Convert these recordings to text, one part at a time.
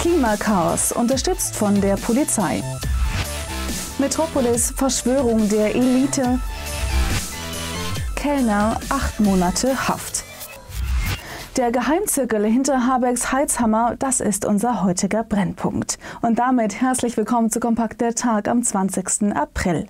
Klimakaos unterstützt von der Polizei. Metropolis Verschwörung der Elite. Kellner acht Monate Haft. Der Geheimzirkel hinter Habecks Heizhammer, das ist unser heutiger Brennpunkt. Und damit herzlich willkommen zu Kompakt der Tag am 20. April.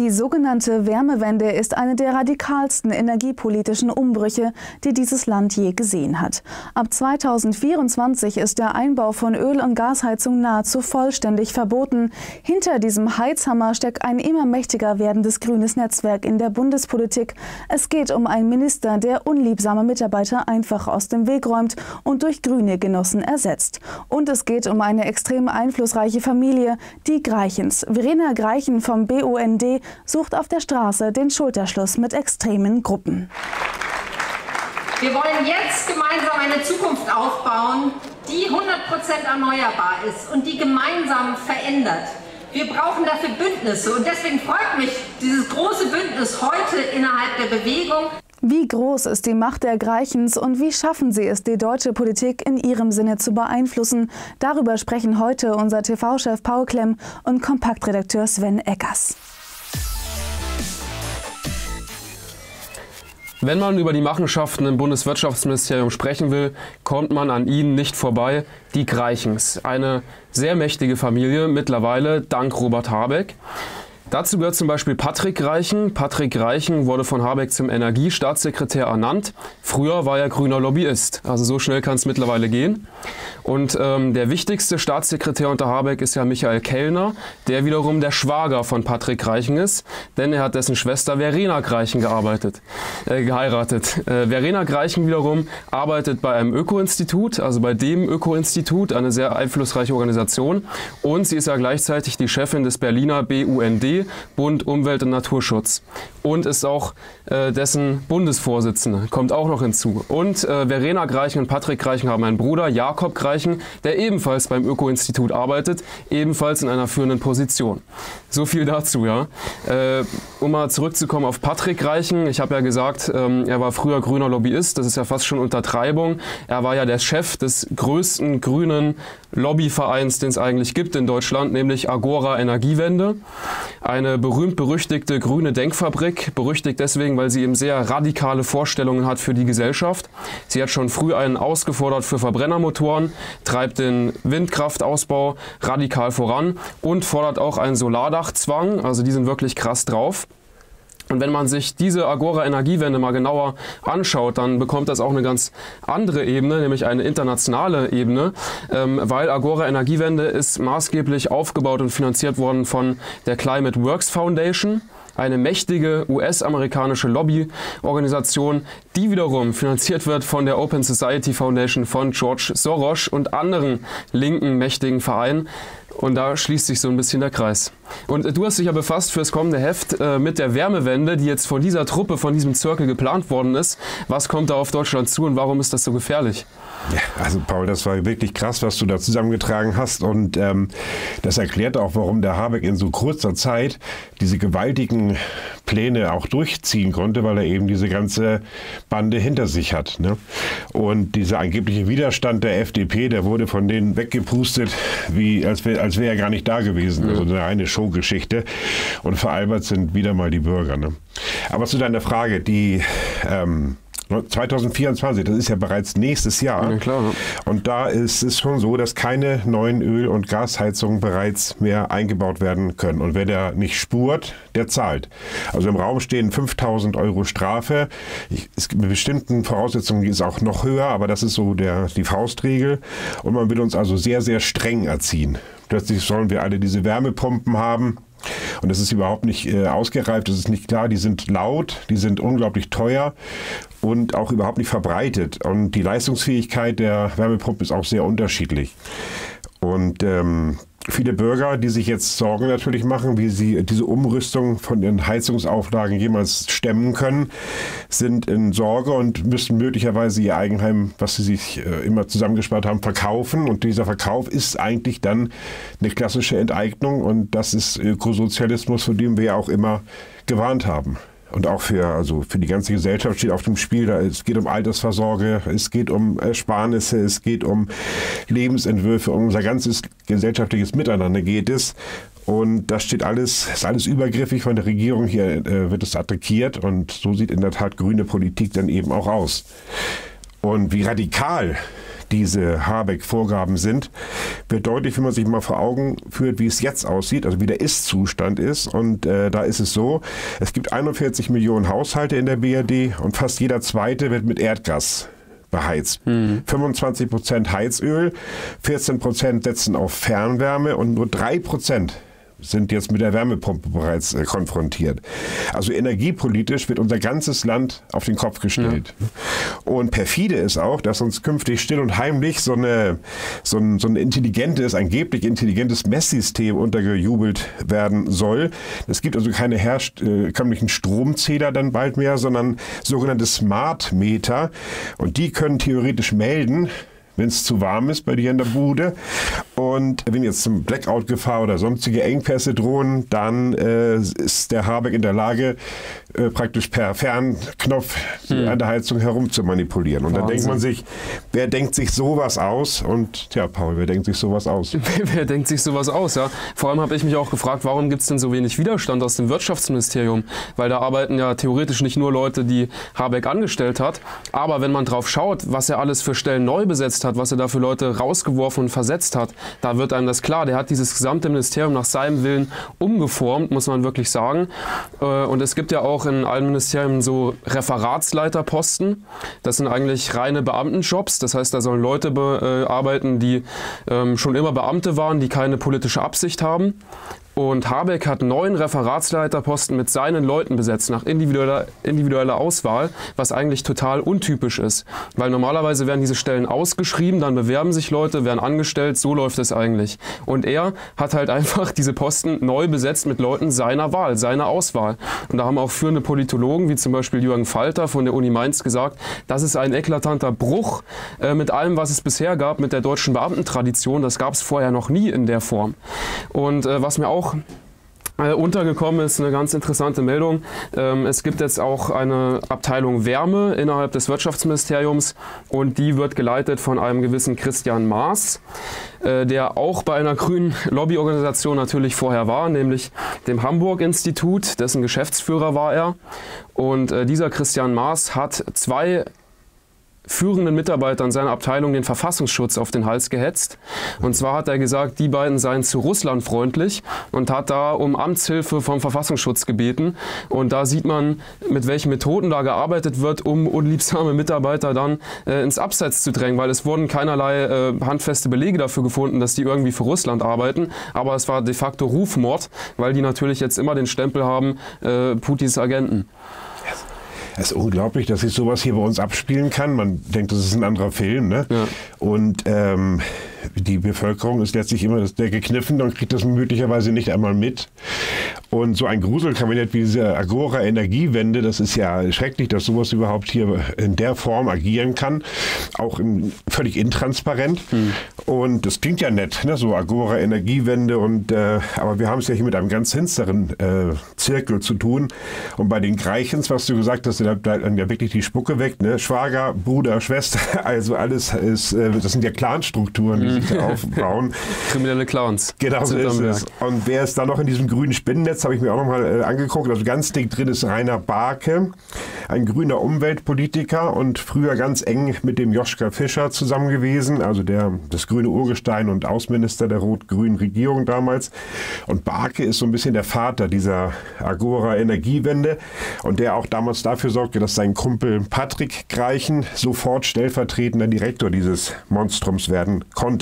Die sogenannte Wärmewende ist eine der radikalsten energiepolitischen Umbrüche, die dieses Land je gesehen hat. Ab 2024 ist der Einbau von Öl- und Gasheizung nahezu vollständig verboten. Hinter diesem Heizhammer steckt ein immer mächtiger werdendes grünes Netzwerk in der Bundespolitik. Es geht um einen Minister, der unliebsame Mitarbeiter einfach aus dem Weg räumt und durch grüne Genossen ersetzt. Und es geht um eine extrem einflussreiche Familie, die Greichens. Verena Greichen vom BUND sucht auf der Straße den Schulterschluss mit extremen Gruppen. Wir wollen jetzt gemeinsam eine Zukunft aufbauen, die 100% erneuerbar ist und die gemeinsam verändert. Wir brauchen dafür Bündnisse und deswegen freut mich dieses große Bündnis heute innerhalb der Bewegung. Wie groß ist die Macht der Greichens und wie schaffen sie es, die deutsche Politik in ihrem Sinne zu beeinflussen? Darüber sprechen heute unser TV-Chef Paul Klemm und Kompaktredakteur Sven Eckers. Wenn man über die Machenschaften im Bundeswirtschaftsministerium sprechen will, kommt man an ihnen nicht vorbei. Die Greichens, eine sehr mächtige Familie, mittlerweile dank Robert Habeck. Dazu gehört zum Beispiel Patrick Reichen. Patrick Reichen wurde von Habeck zum Energiestaatssekretär ernannt. Früher war er grüner Lobbyist. Also so schnell kann es mittlerweile gehen. Und ähm, der wichtigste Staatssekretär unter Habeck ist ja Michael Kellner, der wiederum der Schwager von Patrick Reichen ist, denn er hat dessen Schwester Verena Greichen gearbeitet, äh, geheiratet. Äh, Verena Greichen wiederum arbeitet bei einem Öko-Institut, also bei dem Öko-Institut, eine sehr einflussreiche Organisation. Und sie ist ja gleichzeitig die Chefin des Berliner BUND, Bund Umwelt und Naturschutz. Und ist auch äh, dessen Bundesvorsitzende, kommt auch noch hinzu. Und äh, Verena Greichen und Patrick Greichen haben einen Bruder, Jakob Greichen, Greichen, der ebenfalls beim Öko-Institut arbeitet, ebenfalls in einer führenden Position. So viel dazu, ja. Äh, um mal zurückzukommen auf Patrick Reichen. Ich habe ja gesagt, ähm, er war früher grüner Lobbyist. Das ist ja fast schon Untertreibung. Er war ja der Chef des größten grünen Lobbyvereins, den es eigentlich gibt in Deutschland, nämlich Agora Energiewende. Eine berühmt-berüchtigte grüne Denkfabrik. Berüchtigt deswegen, weil sie eben sehr radikale Vorstellungen hat für die Gesellschaft. Sie hat schon früh einen ausgefordert für Verbrennermotoren, treibt den Windkraftausbau radikal voran und fordert auch einen Solardachzwang. Also die sind wirklich krass drauf. Und wenn man sich diese Agora Energiewende mal genauer anschaut, dann bekommt das auch eine ganz andere Ebene, nämlich eine internationale Ebene, ähm, weil Agora Energiewende ist maßgeblich aufgebaut und finanziert worden von der Climate Works Foundation eine mächtige US-amerikanische Lobbyorganisation, die wiederum finanziert wird von der Open Society Foundation von George Soros und anderen linken mächtigen Vereinen. Und da schließt sich so ein bisschen der Kreis. Und du hast dich ja befasst fürs kommende Heft äh, mit der Wärmewende, die jetzt von dieser Truppe, von diesem Zirkel geplant worden ist. Was kommt da auf Deutschland zu und warum ist das so gefährlich? Ja, also Paul, das war wirklich krass, was du da zusammengetragen hast. Und ähm, das erklärt auch, warum der Habeck in so kurzer Zeit diese gewaltigen Pläne auch durchziehen konnte, weil er eben diese ganze Bande hinter sich hat. Ne? Und dieser angebliche Widerstand der FDP, der wurde von denen weggepustet, wie als wäre als wär er gar nicht da gewesen. Also eine reine Showgeschichte. Und veralbert sind wieder mal die Bürger. Ne? Aber zu deiner Frage, die ähm, 2024, das ist ja bereits nächstes Jahr. Ja, klar. Und da ist es schon so, dass keine neuen Öl- und Gasheizungen bereits mehr eingebaut werden können. Und wer da nicht spurt, der zahlt. Also im Raum stehen 5000 Euro Strafe. Es gibt bestimmten Voraussetzungen, die ist auch noch höher, aber das ist so der, die Faustregel. Und man will uns also sehr, sehr streng erziehen. Plötzlich sollen wir alle diese Wärmepumpen haben. Und das ist überhaupt nicht äh, ausgereift, das ist nicht klar. Die sind laut, die sind unglaublich teuer und auch überhaupt nicht verbreitet. Und die Leistungsfähigkeit der Wärmepumpe ist auch sehr unterschiedlich. Und ähm, viele Bürger, die sich jetzt Sorgen natürlich machen, wie sie diese Umrüstung von den Heizungsauflagen jemals stemmen können, sind in Sorge und müssen möglicherweise ihr Eigenheim, was sie sich äh, immer zusammengespart haben, verkaufen. Und dieser Verkauf ist eigentlich dann eine klassische Enteignung und das ist Ökosozialismus, von dem wir ja auch immer gewarnt haben und auch für, also für die ganze Gesellschaft steht auf dem Spiel. Da, es geht um Altersversorge, es geht um Ersparnisse, es geht um Lebensentwürfe, um unser ganzes gesellschaftliches Miteinander geht es. Und das steht alles, ist alles übergriffig von der Regierung. Hier äh, wird es attackiert und so sieht in der Tat grüne Politik dann eben auch aus. Und wie radikal diese Habeck-Vorgaben sind, wird deutlich, wenn man sich mal vor Augen führt, wie es jetzt aussieht, also wie der Ist-Zustand ist. Und äh, da ist es so, es gibt 41 Millionen Haushalte in der BRD und fast jeder zweite wird mit Erdgas beheizt. Mhm. 25 Prozent Heizöl, 14 Prozent setzen auf Fernwärme und nur 3 Prozent sind jetzt mit der Wärmepumpe bereits äh, konfrontiert. Also energiepolitisch wird unser ganzes Land auf den Kopf gestellt. Ja. Und perfide ist auch, dass uns künftig still und heimlich so, eine, so, ein, so ein intelligentes, angeblich intelligentes Messsystem untergejubelt werden soll. Es gibt also keine herkömmlichen äh, Stromzähler dann bald mehr, sondern sogenannte Smart Meter. Und die können theoretisch melden, wenn es zu warm ist bei dir in der Bude. Und wenn jetzt zum Blackout-Gefahr oder sonstige Engpässe drohen, dann äh, ist der Habeck in der Lage, äh, praktisch per Fernknopf hm. an der Heizung herum zu manipulieren. Und Wahnsinn. dann denkt man sich, wer denkt sich sowas aus? Und ja, Paul, wer denkt sich sowas aus? wer denkt sich sowas aus, ja? Vor allem habe ich mich auch gefragt, warum gibt es denn so wenig Widerstand aus dem Wirtschaftsministerium? Weil da arbeiten ja theoretisch nicht nur Leute, die Habeck angestellt hat. Aber wenn man drauf schaut, was er alles für Stellen neu besetzt hat, was er da für Leute rausgeworfen und versetzt hat, da wird einem das klar. Der hat dieses gesamte Ministerium nach seinem Willen umgeformt, muss man wirklich sagen. Äh, und es gibt ja auch in allen Ministerien so Referatsleiterposten. Das sind eigentlich reine Beamtenjobs. Das heißt, da sollen Leute äh, arbeiten, die ähm, schon immer Beamte waren, die keine politische Absicht haben. Und Habeck hat neun Referatsleiterposten mit seinen Leuten besetzt, nach individueller, individueller Auswahl, was eigentlich total untypisch ist. Weil normalerweise werden diese Stellen ausgeschrieben, dann bewerben sich Leute, werden angestellt, so läuft es eigentlich. Und er hat halt einfach diese Posten neu besetzt mit Leuten seiner Wahl, seiner Auswahl. Und da haben auch führende Politologen, wie zum Beispiel Jürgen Falter von der Uni Mainz, gesagt, das ist ein eklatanter Bruch äh, mit allem, was es bisher gab, mit der deutschen Beamtentradition. Das gab es vorher noch nie in der Form. Und äh, was mir auch äh, untergekommen ist eine ganz interessante Meldung. Ähm, es gibt jetzt auch eine Abteilung Wärme innerhalb des Wirtschaftsministeriums und die wird geleitet von einem gewissen Christian Maas, äh, der auch bei einer grünen Lobbyorganisation natürlich vorher war, nämlich dem Hamburg-Institut, dessen Geschäftsführer war er. Und äh, dieser Christian Maas hat zwei führenden Mitarbeitern seiner Abteilung den Verfassungsschutz auf den Hals gehetzt. Und zwar hat er gesagt, die beiden seien zu Russland freundlich und hat da um Amtshilfe vom Verfassungsschutz gebeten. Und da sieht man, mit welchen Methoden da gearbeitet wird, um unliebsame Mitarbeiter dann äh, ins Abseits zu drängen, weil es wurden keinerlei äh, handfeste Belege dafür gefunden, dass die irgendwie für Russland arbeiten. Aber es war de facto Rufmord, weil die natürlich jetzt immer den Stempel haben, äh, Putins Agenten. Es ist unglaublich, dass sich sowas hier bei uns abspielen kann. Man denkt, das ist ein anderer Film. Ne? Ja. Und ähm, die Bevölkerung ist letztlich immer der gekniffen und kriegt das möglicherweise nicht einmal mit. Und so ein Gruselkabinett wie diese Agora-Energiewende, das ist ja schrecklich, dass sowas überhaupt hier in der Form agieren kann. Auch in, völlig intransparent. Hm. Und das klingt ja nett, ne? so Agora-Energiewende. Und, äh, aber wir haben es ja hier mit einem ganz finsteren äh, Zirkel zu tun. Und bei den Greichens, was du gesagt hast, da bleibt dann ja wirklich die Spucke weg. Ne? Schwager, Bruder, Schwester, also alles ist, äh, das sind ja Clanstrukturen, die sich da aufbauen. Kriminelle Clowns. Genau so ist es. Und wer ist da noch in diesem grünen Spinnennetz, habe ich mir auch nochmal äh, angeguckt. Also ganz dick drin ist Rainer Barke, ein grüner Umweltpolitiker und früher ganz eng mit dem Joschka Fischer zusammen gewesen, also der, das grüne Urgestein und Außenminister der rot-grünen Regierung damals. Und Barke ist so ein bisschen der Vater dieser Agora-Energiewende und der auch damals dafür sorgte, dass sein Kumpel Patrick Greichen sofort stellvertretender Direktor dieses Monstrums werden konnte.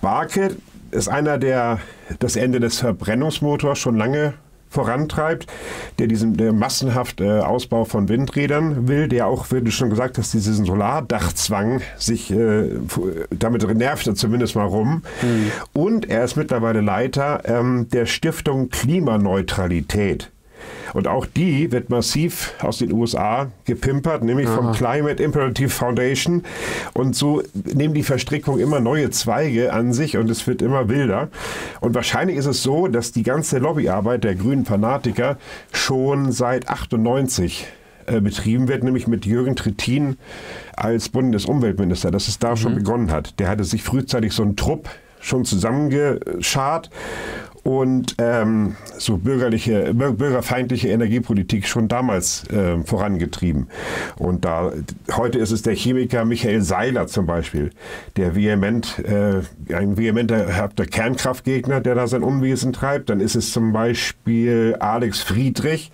Barke ist einer, der das Ende des Verbrennungsmotors schon lange vorantreibt, der diesen der massenhaft äh, Ausbau von Windrädern will, der auch, wie du schon gesagt hast, diesen Solardachzwang sich äh, damit nervt er zumindest mal rum. Mhm. Und er ist mittlerweile Leiter ähm, der Stiftung Klimaneutralität. Und auch die wird massiv aus den USA gepimpert, nämlich Aha. vom Climate Imperative Foundation. Und so nehmen die Verstrickungen immer neue Zweige an sich und es wird immer wilder. Und wahrscheinlich ist es so, dass die ganze Lobbyarbeit der grünen Fanatiker schon seit 98 äh, betrieben wird, nämlich mit Jürgen Trittin als Bundesumweltminister, dass es da mhm. schon begonnen hat. Der hatte sich frühzeitig so einen Trupp schon zusammengeschart und ähm, so bürgerliche, bürgerfeindliche Energiepolitik schon damals äh, vorangetrieben. Und da heute ist es der Chemiker Michael Seiler zum Beispiel, der vehement, äh, ein vehementer Kernkraftgegner, der da sein Unwesen treibt. Dann ist es zum Beispiel Alex Friedrich,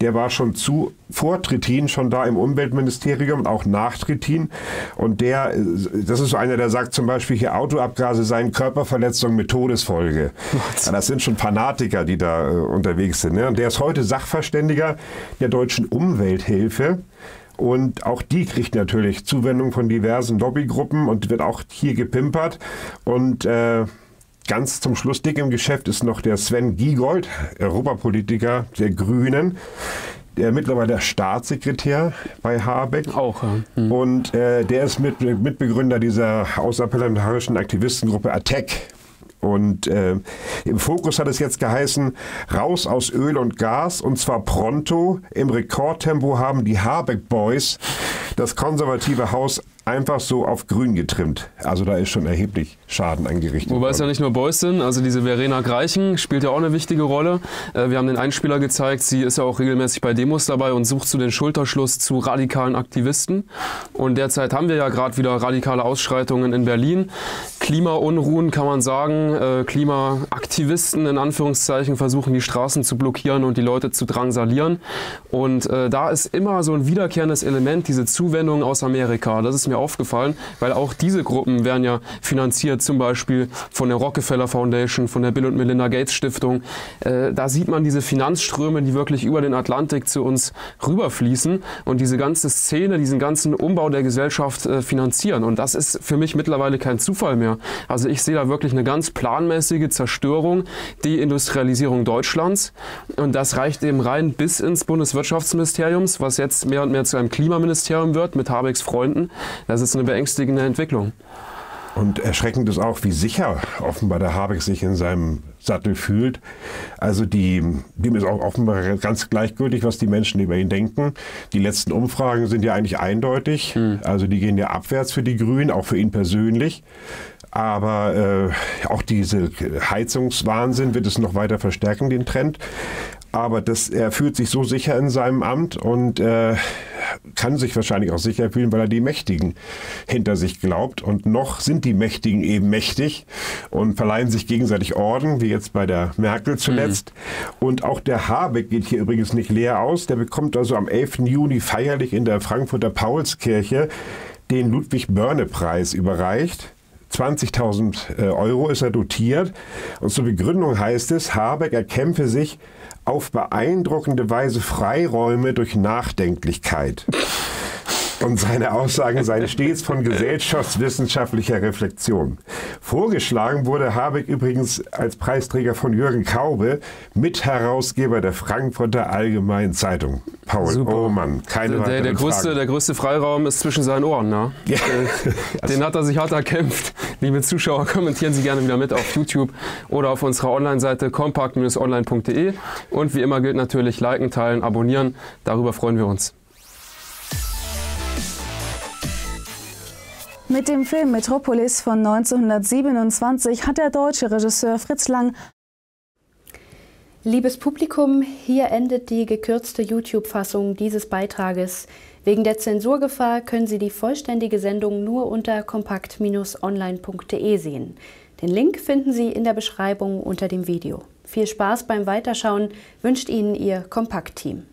der war schon zu vor Trittin schon da im Umweltministerium, auch nach Trittin. Und der, das ist so einer, der sagt zum Beispiel hier Autoabgase seien Körperverletzungen mit Todesfolge. Das sind schon Fanatiker, die da äh, unterwegs sind. Ne? Und der ist heute Sachverständiger der deutschen Umwelthilfe. Und auch die kriegt natürlich Zuwendung von diversen Lobbygruppen und wird auch hier gepimpert. Und äh, ganz zum Schluss dick im Geschäft ist noch der Sven Giegold, Europapolitiker der Grünen der mittlerweile Staatssekretär bei Habeck. Auch, ja. Hm. Und äh, der ist mit, Mitbegründer dieser außerparlamentarischen Aktivistengruppe ATTAC. Und äh, im Fokus hat es jetzt geheißen, raus aus Öl und Gas und zwar pronto. Im Rekordtempo haben die Habeck Boys das konservative Haus einfach so auf grün getrimmt. Also da ist schon erheblich Schaden angerichtet Wobei worden. es ja nicht nur Boys sind, also diese Verena Greichen spielt ja auch eine wichtige Rolle. Äh, wir haben den Einspieler gezeigt, sie ist ja auch regelmäßig bei Demos dabei und sucht zu den Schulterschluss zu radikalen Aktivisten. Und derzeit haben wir ja gerade wieder radikale Ausschreitungen in Berlin. Klimaunruhen kann man sagen, äh, Klimaaktivisten in Anführungszeichen versuchen die Straßen zu blockieren und die Leute zu drangsalieren. Und äh, da ist immer so ein wiederkehrendes Element, diese Zuwendung aus Amerika. Das ist mir aufgefallen, weil auch diese Gruppen werden ja finanziert, zum Beispiel von der Rockefeller Foundation, von der Bill und Melinda Gates Stiftung. Äh, da sieht man diese Finanzströme, die wirklich über den Atlantik zu uns rüberfließen und diese ganze Szene, diesen ganzen Umbau der Gesellschaft äh, finanzieren. Und das ist für mich mittlerweile kein Zufall mehr. Also ich sehe da wirklich eine ganz planmäßige Zerstörung, die Industrialisierung Deutschlands. Und das reicht eben rein bis ins Bundeswirtschaftsministeriums, was jetzt mehr und mehr zu einem Klimaministerium wird mit Habecks Freunden. Das ist eine beängstigende Entwicklung. Und erschreckend ist auch, wie sicher offenbar der Habeck sich in seinem Sattel fühlt. Also die, dem ist auch offenbar ganz gleichgültig, was die Menschen über ihn denken. Die letzten Umfragen sind ja eigentlich eindeutig. Mhm. Also die gehen ja abwärts für die Grünen, auch für ihn persönlich. Aber äh, auch diese Heizungswahnsinn wird es noch weiter verstärken, den Trend. Aber das, er fühlt sich so sicher in seinem Amt und äh, kann sich wahrscheinlich auch sicher fühlen, weil er die Mächtigen hinter sich glaubt. Und noch sind die Mächtigen eben mächtig und verleihen sich gegenseitig Orden, wie jetzt bei der Merkel zuletzt. Mhm. Und auch der Habeck geht hier übrigens nicht leer aus. Der bekommt also am 11. Juni feierlich in der Frankfurter Paulskirche den Ludwig-Börne-Preis überreicht. 20.000 äh, Euro ist er dotiert. Und zur Begründung heißt es, Habeck erkämpfe sich auf beeindruckende Weise Freiräume durch Nachdenklichkeit. Und seine Aussagen seien stets von gesellschaftswissenschaftlicher Reflexion. Vorgeschlagen wurde Habeck übrigens als Preisträger von Jürgen Kaube, Mitherausgeber der Frankfurter Allgemeinen Zeitung. Paul, Super. oh Mann, keine der, der, der größte, der größte Freiraum ist zwischen seinen Ohren. Ne? Ja. Den hat er sich hart erkämpft. Liebe Zuschauer, kommentieren Sie gerne wieder mit auf YouTube oder auf unserer Online-Seite kompakt-online.de. Und wie immer gilt natürlich liken, teilen, abonnieren. Darüber freuen wir uns. Mit dem Film Metropolis von 1927 hat der deutsche Regisseur Fritz Lang Liebes Publikum, hier endet die gekürzte YouTube-Fassung dieses Beitrages. Wegen der Zensurgefahr können Sie die vollständige Sendung nur unter kompakt-online.de sehen. Den Link finden Sie in der Beschreibung unter dem Video. Viel Spaß beim Weiterschauen wünscht Ihnen Ihr Kompakt-Team.